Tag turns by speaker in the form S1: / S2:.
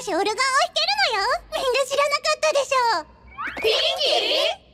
S1: 私オルガンを弾るのよ。みんな知らなかったでしょ。ピンキー？